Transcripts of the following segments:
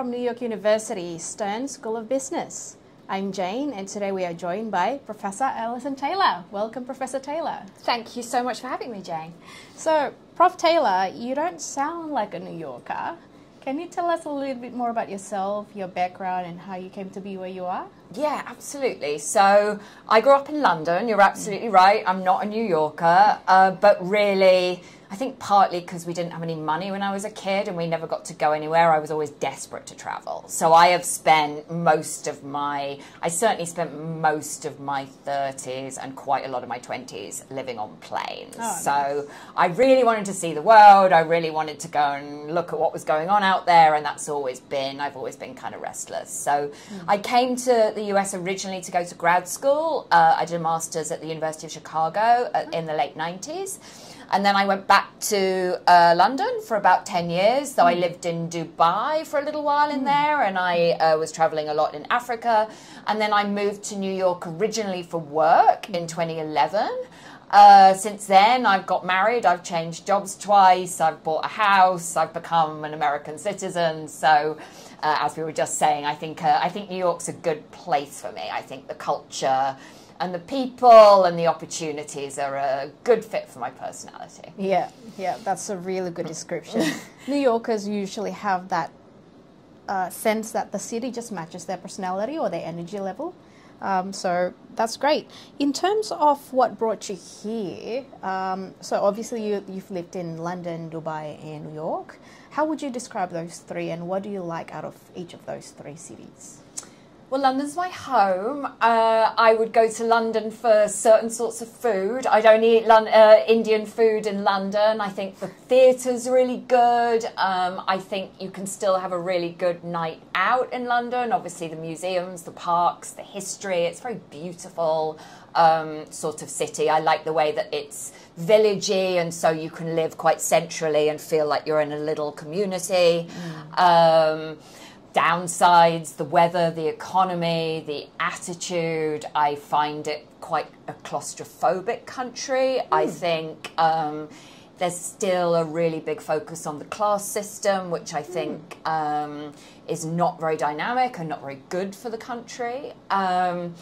from New York University Stern School of Business. I'm Jane, and today we are joined by Professor Alison Taylor. Welcome, Professor Taylor. Thank you so much for having me, Jane. So, Prof. Taylor, you don't sound like a New Yorker. Can you tell us a little bit more about yourself, your background, and how you came to be where you are? Yeah, absolutely. So I grew up in London. You're absolutely right. I'm not a New Yorker, uh, but really I think partly because we didn't have any money when I was a kid and we never got to go anywhere, I was always desperate to travel. So I have spent most of my, I certainly spent most of my 30s and quite a lot of my 20s living on planes. Oh, so nice. I really wanted to see the world. I really wanted to go and look at what was going on out there. And that's always been, I've always been kind of restless. So mm. I came to the US originally to go to grad school. Uh, I did a master's at the University of Chicago uh, in the late 90s. And then I went back to uh, London for about 10 years. So mm. I hmm. lived in Dubai for a little while in mm. there, and I uh, was traveling a lot in Africa. And then I moved to New York originally for work in 2011. Uh, since then, I've got married, I've changed jobs twice, I've bought a house, I've become an American citizen. So, uh, as we were just saying, I think uh, I think New York's a good place for me. I think the culture and the people and the opportunities are a good fit for my personality. Yeah, yeah, that's a really good description. New Yorkers usually have that uh, sense that the city just matches their personality or their energy level. Um, so that's great. In terms of what brought you here, um, so obviously you, you've lived in London, Dubai, and New York. How would you describe those three, and what do you like out of each of those three cities? Well, London's my home. Uh, I would go to London for certain sorts of food. I'd only eat Lon- uh, Indian food in London. I think the theatre's really good. Um, I think you can still have a really good night out in London. Obviously, the museums, the parks, the history. It's a very beautiful um, sort of city. I like the way that it's villagey, and so you can live quite centrally and feel like you're in a little community. Mm. Um, downsides the weather, the economy, the attitude. I find it quite a claustrophobic country. Mm. I hmm. think um, there's still a really big focus on the class system, which I think mm. um, is not very dynamic and not very good for the country. Um,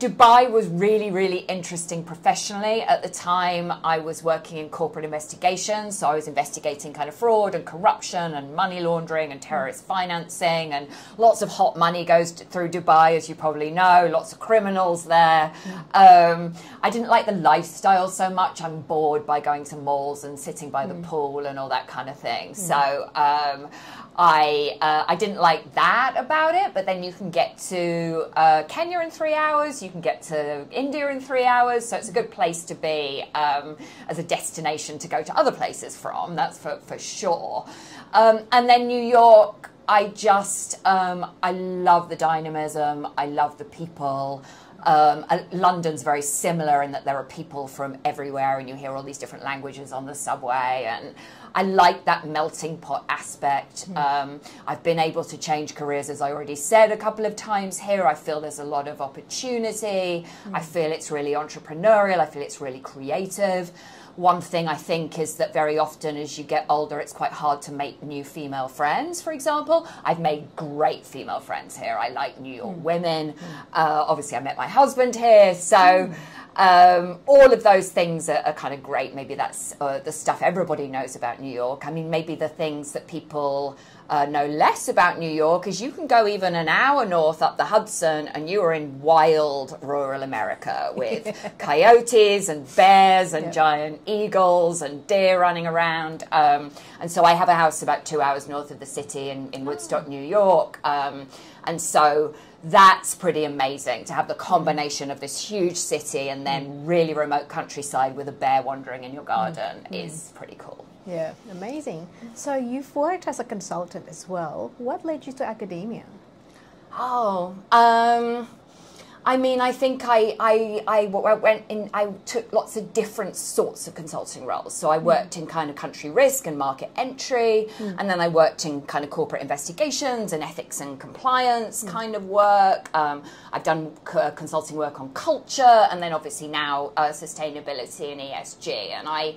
Dubai was really, really interesting professionally. At the time, I was working in corporate investigations, so I was investigating kind of fraud and corruption and money laundering and terrorist financing, and lots of hot money goes through Dubai, as you probably know. Lots of criminals there. Um, I didn't like the lifestyle so much. I'm bored by going to malls and sitting by the mm. pool and all that kind of thing. Mm. So. Um, I uh, I didn't like that about it, but then you can get to uh, Kenya in three hours. You can get to India in three hours, so it's a good place to be um, as a destination to go to other places from. That's for for sure. Um, and then New York, I just um, I love the dynamism. I love the people. Um, uh, London's very similar in that there are people from everywhere, and you hear all these different languages on the subway. And I like that melting pot aspect. Mm. Um, I've been able to change careers, as I already said a couple of times here. I feel there's a lot of opportunity. Mm. I feel it's really entrepreneurial. I feel it's really creative. One thing I think is that very often as you get older, it's quite hard to make new female friends, for example. I've made great female friends here. I like New York mm. women. Mm. Uh, obviously, I met my husband here. So, mm. um, all of those things are, are, kind of great. Maybe that's uh, the stuff everybody knows about New York. I mean, maybe the things that people uh, know less about New York is you can go even an hour north up the Hudson and you are in wild rural America with coyotes and bears and giant eagles and deer running around. Um, and so I have a house about two hours north of the city in, in Woodstock, New York. Um, and so that's pretty amazing to have the combination of this huge city and then really remote countryside with a bear wandering in your garden mm. is pretty cool. Yeah, amazing. So you've worked as a consultant as well. What led you to academia? Oh, um, I mean, I think I, I, I, went in, I took lots of different sorts of consulting roles. So I hmm. worked in kind of country risk and market entry, mm. and then I worked in kind of corporate investigations and ethics and compliance mm. kind of work. Um, I've done consulting work on culture, and then obviously now uh, sustainability and ESG. And I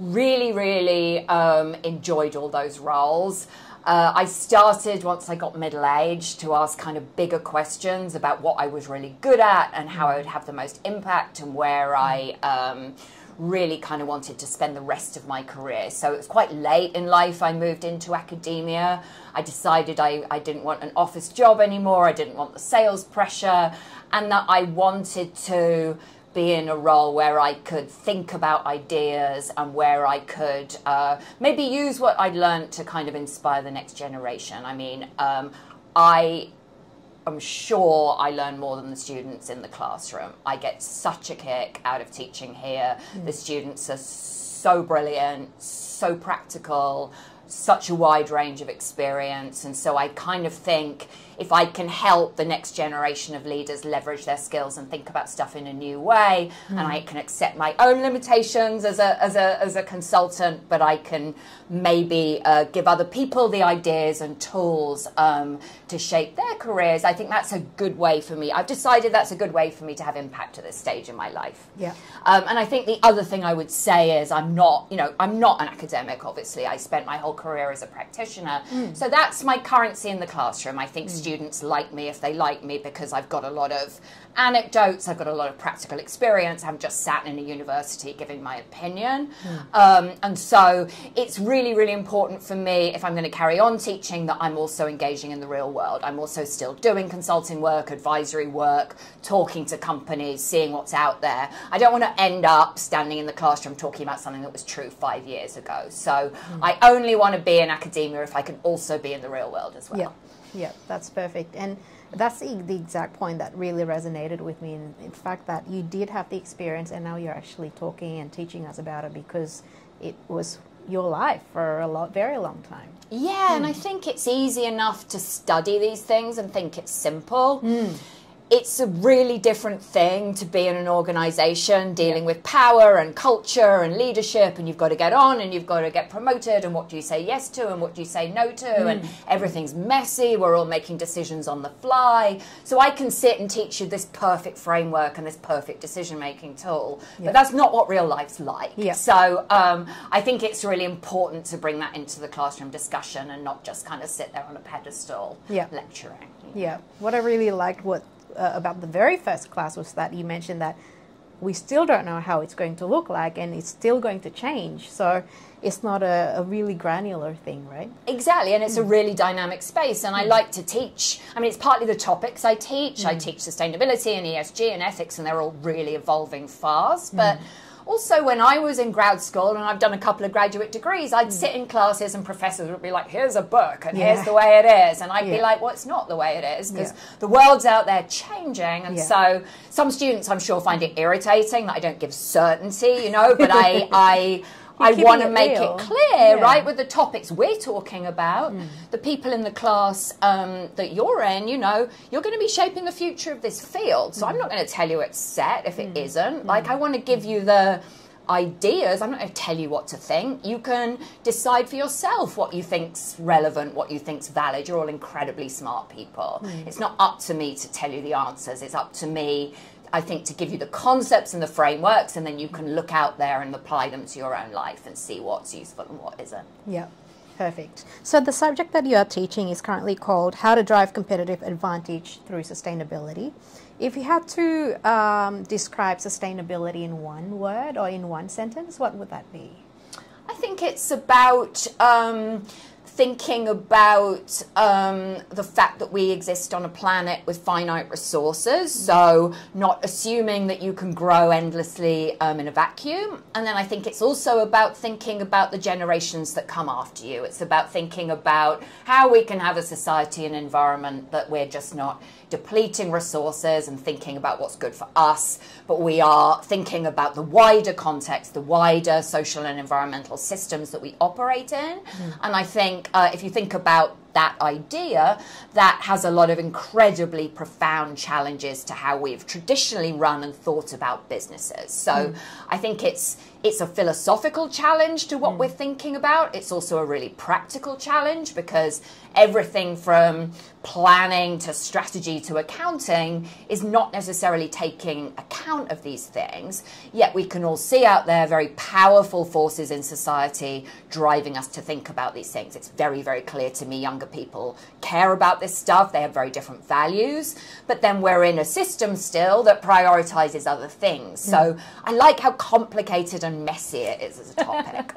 really, really um, enjoyed all those roles. Uh, I started once I got middle aged to ask kind of bigger questions about what I was really good at and how I would have the most impact and where I um, really kind of wanted to spend the rest of my career. So it was quite late in life I moved into academia. I decided I, I didn't want an office job anymore, I didn't want the sales pressure, and that I wanted to be in a role where I could think about ideas and where I could uh, maybe use what I'd learned to kind of inspire the next generation. I mean, um, I am sure I learn more than the students in the classroom. I get such a kick out of teaching here. Mm. The students are so brilliant, so practical, such a wide range of experience. And so I kind of think if I can help the next generation of leaders leverage their skills and think about stuff in a new way, mm. and I can accept my own limitations as a, as a, as a consultant, but I can maybe uh, give other people the ideas and tools um, to shape their careers, I think that's a good way for me. I've decided that's a good way for me to have impact at this stage in my life. Yeah. Um, and I think the other thing I would say is I'm not, you know, I'm not an academic, obviously. I spent my whole career as a practitioner. Mm. So that's my currency in the classroom. I think mm students like me if they like me because I've got a lot of anecdotes, I've got a lot of practical experience. I'm just sat in a university giving my opinion. Mm. Um, and so it's really, really important for me if I'm going to carry on teaching that I'm also engaging in the real world. I'm also still doing consulting work, advisory work, talking to companies, seeing what's out there. I don't want to end up standing in the classroom talking about something that was true five years ago. So mm. I only want to be in academia if I can also be in the real world as well. Yeah. Yeah, that's perfect. And that's the, the exact point that really resonated with me. In, in fact, that you did have the experience and now you're actually talking and teaching us about it because it was your life for a lot, very long time. Yeah, and I think it's easy enough to study these things and think it's simple. Mm it's a really different thing to be in an organization dealing with power and culture and leadership and you've got to get on and you've got to get promoted and what do you say yes to and what do you say no to mm. and everything's messy we're all making decisions on the fly so i can sit and teach you this perfect framework and this perfect decision making tool yeah. but that's not what real life's like yeah. so um, i think it's really important to bring that into the classroom discussion and not just kind of sit there on a pedestal yeah. lecturing yeah what i really liked what uh, about the very first class was that you mentioned that we still don't know how it's going to look like and it's still going to change. So it's not a, a really granular thing, right? Exactly, and it's mm. a really dynamic space. And mm. I like to teach, I mean, it's partly the topics I teach. Mm. I teach sustainability and ESG and ethics, and they're all really evolving fast. But mm also, when I was in grad school and I've done a couple of graduate degrees, I'd mm. sit in classes and professors would be like, here's a book and yeah. here's the way it is. And I'd yeah. be like, well, it's not the way it is because yeah. the world's out there changing. And so some students, I'm sure, find it irritating that I don't give certainty, you know, but I, I, I want to make real. it clear, yeah. right, with the topics we're talking about, mm. the people in the class um, that you're in, you know, you're going to be shaping the future of this field. So mm. I'm not going to tell you it's set if it mm. not Like, I want to give you the ideas. I'm not going to tell you what to think. You can decide for yourself what you think's relevant, what you think's valid. You're all incredibly smart people. Mm. It's not up to me to tell you the answers. It's up to me I think, to give you the concepts and the frameworks, and then you can look out there and apply them to your own life and see what's useful and what isn't. Yeah. Perfect. So the subject that you are teaching is currently called How to Drive Competitive Advantage Through Sustainability. If you had to um, describe sustainability in one word or in one sentence, what would that be? I think it's about um, thinking about um, the fact that we exist on a planet with finite resources, so not assuming that you can grow endlessly um, in a vacuum. And then I think it's also about thinking about the generations that come after you. It's about thinking about how we can have a society and environment that we're just not depleting resources and thinking about what's good for us, but we are thinking about the wider context, the wider social and environmental systems that we operate in. Mm. And I think uh, if you think about that idea that has a lot of incredibly profound challenges to how we've traditionally run and thought about businesses. So mm. I think it's it's a philosophical challenge to what mm. we're thinking about. It's also a really practical challenge because everything from planning to strategy to accounting is not necessarily taking account of these things. Yet we can all see out there very powerful forces in society driving us to think about these things. It's very, very clear to me younger people care about this stuff. They have very different values. But then we're in a system still that prioritizes other things. Mm. So I like how complicated and messy it is as a topic.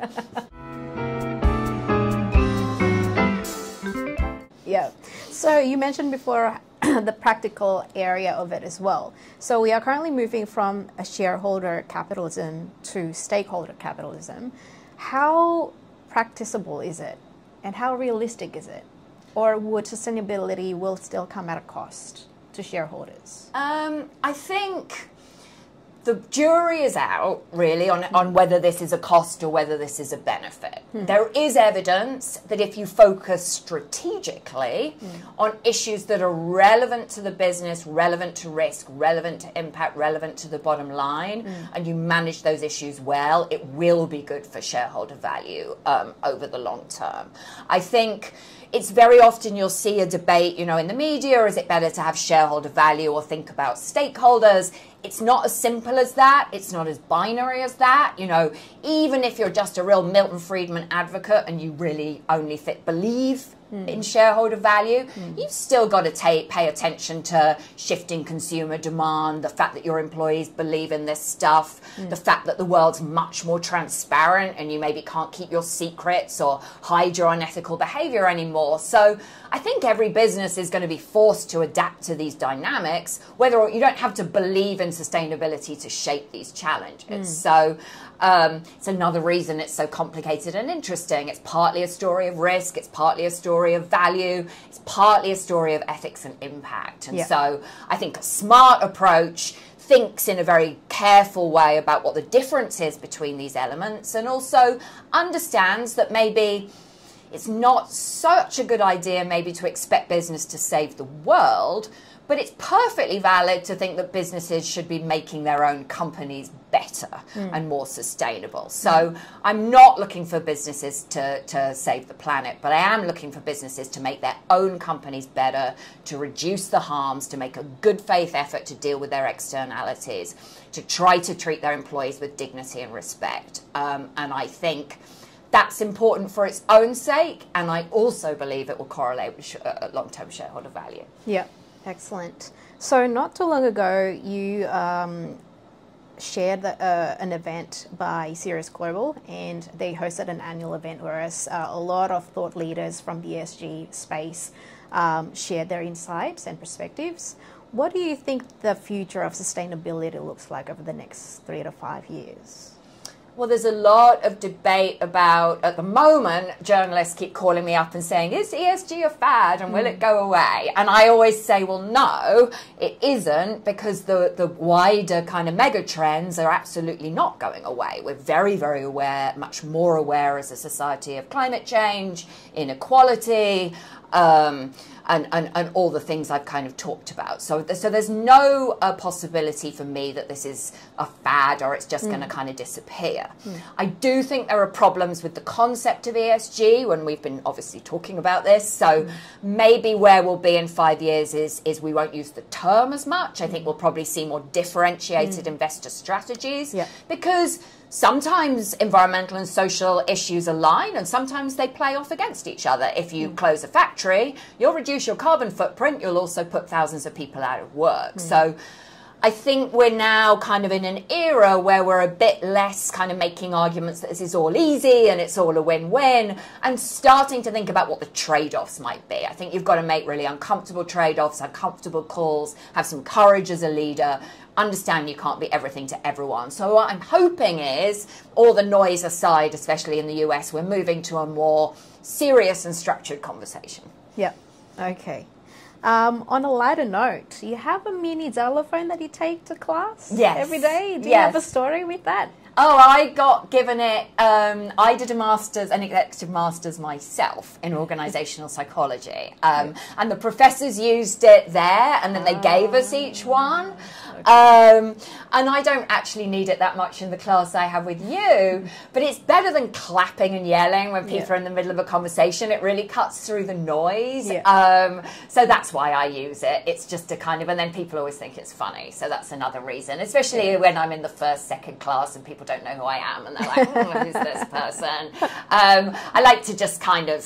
yeah. So you mentioned before the practical area of it as well. So we are currently moving from a shareholder capitalism to stakeholder capitalism. How practicable is it? And how realistic is it? Or would sustainability will still come at a cost to shareholders? Um, I think the jury is out really on, on whether this is a cost or whether this is a benefit. Mm. There is evidence that if you focus strategically mm. on issues that are relevant to the business, relevant to risk, relevant to impact, relevant to the bottom line, mm. and you manage those issues well, it will be good for shareholder value um, over the long term. I think it's very often you'll see a debate, you know, in the media, is it better to have shareholder value or think about stakeholders? It's not as simple as that. It's not as binary as that. You know, even if you're just a real Milton Friedman advocate and you really only fit believe mm. in shareholder value, mm. you've still got to take, pay attention to shifting consumer demand, the fact that your employees believe in this stuff, mm. the fact that the world's much more transparent and you maybe can't keep your secrets or hide your unethical behavior anymore. So I think every business is going to be forced to adapt to these dynamics, whether or you don't have to believe in sustainability to shape these challenges. Hmm. So um, it's another reason it's so complicated and interesting. It's partly a story of risk, it's partly a story of value, it's partly a story of ethics and impact. And yeah. so I think a smart approach thinks in a very careful way about what the difference is between these elements and also understands that maybe it's not such a good idea maybe to expect business to save the world but it's perfectly valid to think that businesses should be making their own companies better mm. and more sustainable. So mm. I'm not looking for businesses to, to save the planet, but I am looking for businesses to make their own companies better, to reduce the harms, to make a good faith effort to deal with their externalities, to try to treat their employees with dignity and respect. Um, and I think that's important for its own sake, and I also believe it will correlate with sh- uh, long term shareholder value. Yeah. Excellent. So, not too long ago, you um, shared the, uh, an event by Sirius Global, and they hosted an annual event where uh, a lot of thought leaders from the ESG space um, shared their insights and perspectives. What do you think the future of sustainability looks like over the next three to five years? Well, there's a lot of debate about, at the moment, journalists keep calling me up and saying, is ESG a fad and will it go away? And I always say, well, no, it isn't because the, the wider kind of mega trends are absolutely not going away. We're very, very aware, much more aware as a society of climate change, inequality, um, and, and, and all the things I've kind of talked about. So, so there's no uh, possibility for me that this is a fad or it's just mm. going to kind of disappear. Mm. I do think there are problems with the concept of ESG when we've been obviously talking about this. So mm. maybe where we'll be in five years is, is we won't use the term as much. I think mm. we'll probably see more differentiated mm. investor strategies yeah. because sometimes environmental and social issues align and sometimes they play off against each other. If you mm. close a factory, you'll reduce your carbon footprint, you'll also put thousands of people out of work. Mm. So I think we're now kind of in an era where we're a bit less kind of making arguments that this is all easy and it's all a win win and starting to think about what the trade offs might be. I think you've got to make really uncomfortable trade offs, uncomfortable calls, have some courage as a leader, understand you can't be everything to everyone. So what I'm hoping is, all the noise aside, especially in the US, we're moving to a more serious and structured conversation. Yeah. Okay. Um, on a lighter note, you have a mini xylophone that you take to class yes. every day. Do you have a story with that? Oh, I got given it. Um, I did a master's, an executive master's myself in organizational psychology. Um, and the professors used it there, and then they gave us each one. Um, and I don't actually need it that much in the class I have with you, but it's better than clapping and yelling when people Yeah. are in the middle of a conversation. It really cuts through the noise. Yeah. Um, so that's why I use it. It's just a kind of, and then people always think it's funny. So that's another reason, especially when I'm in the first, second class and people don't know who I am and they're like, "Hmm, who's this person? Um, I like to just kind of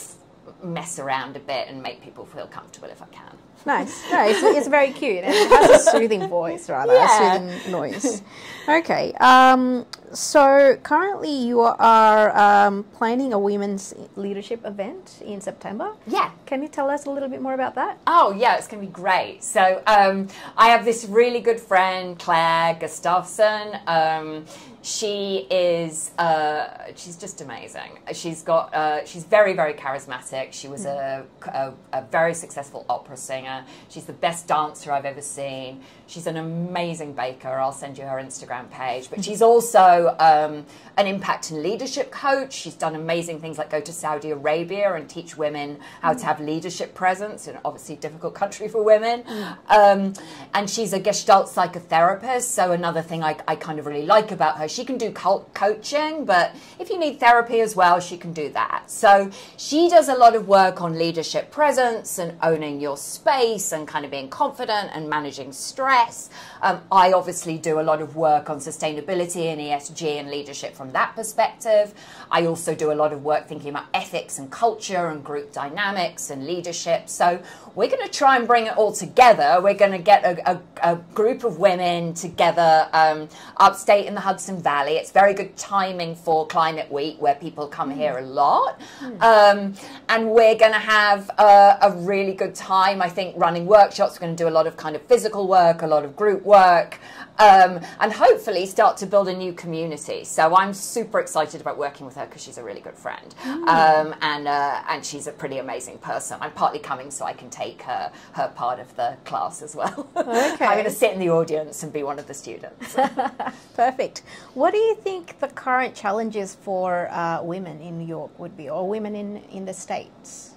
mess around a bit and make people feel comfortable if I can. Nice. No, it's, it's very cute. And it has a soothing voice, rather, Yeah. a soothing noise. Okay. Um, so currently you are um, planning a women's leadership event in September. Yeah. Can you tell us a little bit more about that? Oh yeah, it's going to be great. So um, I have this really good friend, Claire Gustafson. She is uh, she's just amazing. She's got uh, she's very very charismatic. She was a, a, a very successful opera singer. She's the best dancer I've ever seen. She's an amazing baker. I'll send you her Instagram page. But she's also um, an impact and leadership coach. She's done amazing things like go to Saudi Arabia and teach women how to have leadership presence in obviously difficult country for women. Um, and she's a Gestalt psychotherapist. So another thing I, I kind of really like about her, she can do cult coaching, but if you need therapy as well, she can do that. So she does a lot of work on leadership presence and owning your space and kind of being confident and managing stress. Um, I obviously do a lot of work on sustainability and ESG and leadership from that perspective. I also do a lot of work thinking about ethics and culture and group dynamics and leadership. So we're going to try and bring it all together. We're going to get a, a, a group of women together um, upstate in the Hudson Valley. It's very good timing for Climate Week, where people come here a lot. Um, and we're going to have a, a really good time, I think, running workshops. We're going to do a lot of kind of physical work, a lot of group work, um, and hopefully start to build a new community. So I'm super excited about working with her because she's a really good friend, um, and uh, and she's a pretty amazing person. I'm partly coming so I can take her her part of the class as well. Okay. I'm going to sit in the audience and be one of the students. Perfect. What do you think the current challenges for uh, women in New York would be, or women in, in the States?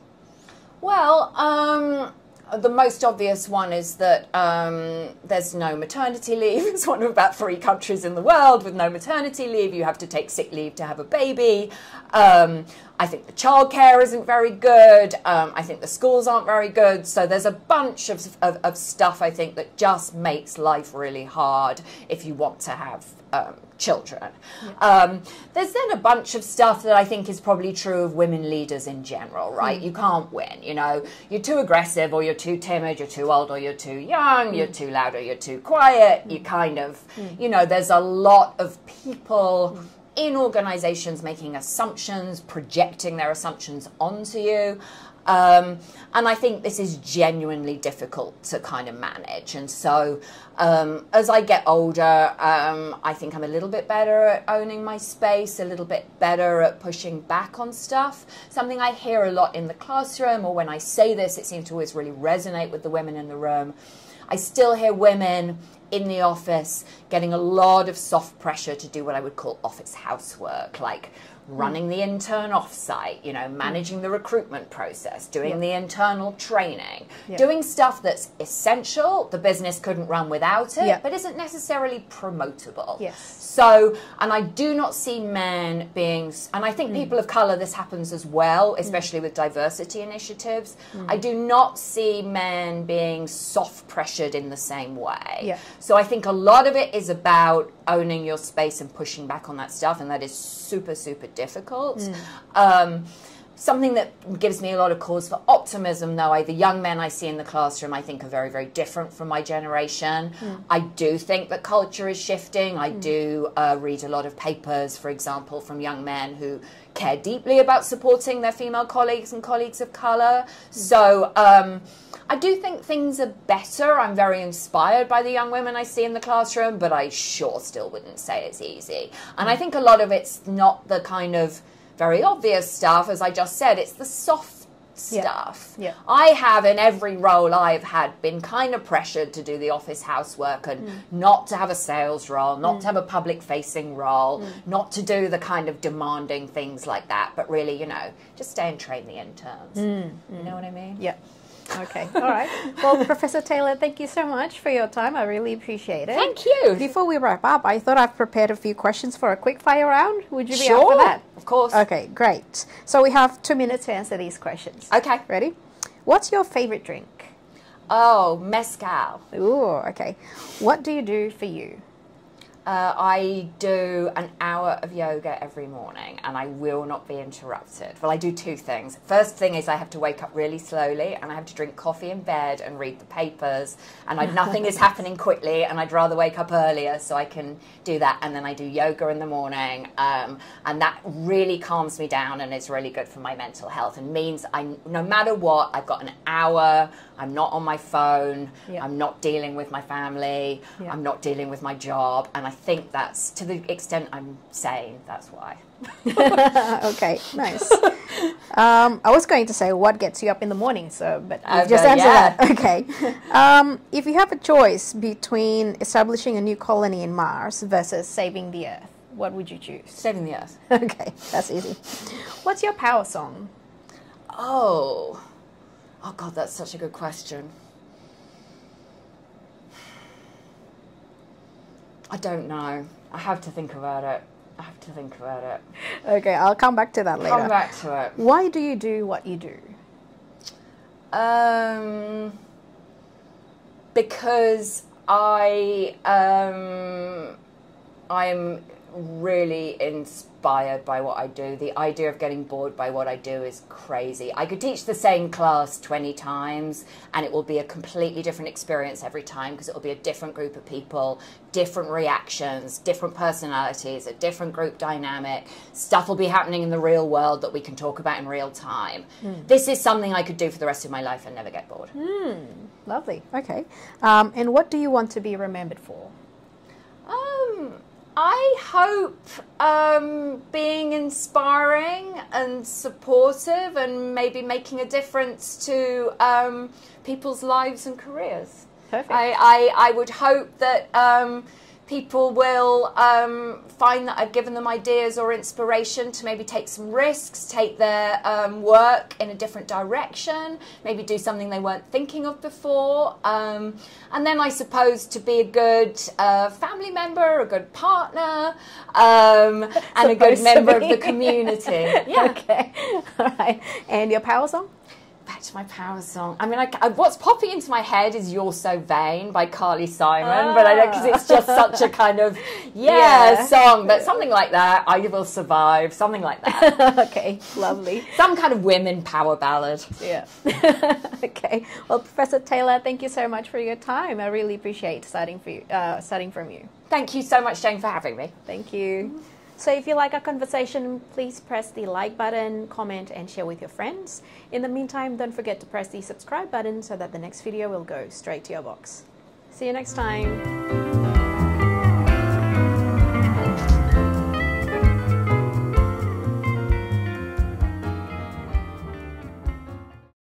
Well, um, the most obvious one is that um, there's no maternity leave. It's one of about three countries in the world with no maternity leave. You have to take sick leave to have a baby. Um, I think the childcare isn't very good. Um, I think the schools aren't very good. So there's a bunch of, of, of stuff I think that just makes life really hard if you want to have um, children. Um, there's then a bunch of stuff that I think is probably true of women leaders in general, right? You can't win, you know, you're too aggressive or you're too timid, you're too old or you're too young, you're too loud or you're too quiet. You kind of, you know, there's a lot of people in organizations making assumptions, projecting their assumptions onto you. Um, and I think this is genuinely difficult to kind of manage. And so, um, as I get older, um, I think I'm a little bit better at owning my space, a little bit better at pushing back on stuff. Something I hear a lot in the classroom, or when I say this, it seems to always really resonate with the women in the room. I still hear women in the office getting a lot of soft pressure to do what I would call office housework, like running the intern offsite, you know, managing the recruitment process, doing the internal training, doing stuff that's essential, the business couldn't run without it, but isn't necessarily promotable. Yes. So, and I do not see men being, and I Hmm. think people of colour, this happens as well, especially with diversity initiatives. Hmm. I do not see men being soft pressured in the same way. Yeah. So I think a lot of it is about owning your space and pushing back on that stuff, and that is super, super difficult. Hmm. Um, Something that gives me a lot of cause for optimism, though, I, the young men I see in the classroom, I think are very, very different from my generation. I do think that culture is shifting. I do uh, read a lot of papers, for example, from young men who care deeply about supporting their female colleagues and colleagues of colour. So um, I do think things are better. I'm very inspired by the young women I see in the classroom, but I sure still wouldn't say it's easy. And I think a lot of it's not the kind of very obvious stuff, as I just said, it's the soft stuff. Yeah. I have in every role I've had been kind of pressured to do the office housework and Mm. not to have a sales role, not to have a public facing role, Mm. not to do the kind of demanding things like that, but really, you know, just stay and train the interns. You know what I mean? Yeah. Okay. All right. Well, Professor Taylor, thank you so much for your time. I really appreciate it. Thank you. Before we wrap up, I thought I've prepared a few questions for a quick fire round. Would you be up for that? of course. Okay, great. So we have two minutes to answer these questions. Okay. Ready? What's your favorite drink? Oh, mezcal. Ooh, okay. What do you do for you? Uh, I do an hour of yoga every morning and I will not be interrupted. Well, I do two things. First thing is I have to wake up really slowly and I have to drink coffee in bed and read the papers and I, nothing is happening quickly and I'd rather wake up earlier so I can do that. And then I do yoga in the morning um, and that really calms me down and is really good for my mental health and means I, no matter what, I've got an hour, I'm not on my phone, Yeah. I'm not dealing with my family, Yeah. I'm not dealing with my job, and I think that's to the extent I'm saying that's why. okay, nice. um, I was going to say what gets you up in the morning, so but you just answered yeah. that. Okay. Um, if you have a choice between establishing a new colony in Mars versus saving the Earth, what would you choose? Saving the earth. Okay, that's easy. What's your power song? Oh, oh God, that's such a good question. I don't know. I have to think about it. I have to think about it. Okay, I'll come back to that later. Come back to it. Why do you do what you do? Um, because I um, I'm really inspired by what I do. The idea of getting bored by what I do is crazy. I could teach the same class 20 times and it will be a completely different experience every time because it will be a different group of people, different reactions, different personalities, a different group dynamic. Stuff will be happening in the real world that we can talk about in real time. This is something I could do for the rest of my life and never get bored. Lovely. Okay. Um, and what do you want to be remembered for? Um, I hope um, being inspiring and supportive and maybe making a difference to um, people's lives and careers. Perfect. I, I, I would hope that um, people will um, find that I've given them ideas or inspiration to maybe take some risks, take their um, work in a different direction, maybe do something they weren't thinking of before. Um, and then I suppose to be a good uh, family member, a good partner, um, and a good member of the community. Yeah. Okay. All right. And your power song? Back to my power song. I mean, I, I- what's popping into my head is "You're So Vain" by Carly Simon, but I don't because it's just such a kind of yeah, Yeah. song. But something like that, "I Will Survive," something like that, okay. Lovely. some kind of women power ballad. Yeah. okay. Well, Professor Taylor, thank you so much for your time. I really appreciate starting for you, uh, starting from you. Thank you so much, Jane, for having me. Thank you. So, if you like our conversation, please press the like button, comment, and share with your friends. In the meantime, don't forget to press the subscribe button so that the next video will go straight to your box. See you next time.